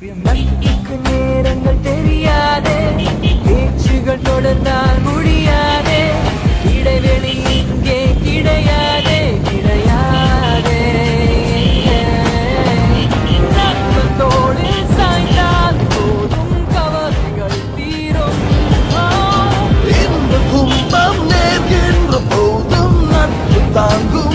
நேரங்கள் தெரியாதே. பேச்சுகள் தொடர்ந்தால் முடியாதே. இடைவெளி இங்கே கிடையாதே. கிடையாதே. தோடு சாய்ந்தால் போதும் கவலைகள் தீரும். இந்த கும்பம் நேர்கின்ற போதும் நட்பு தாங்கும்.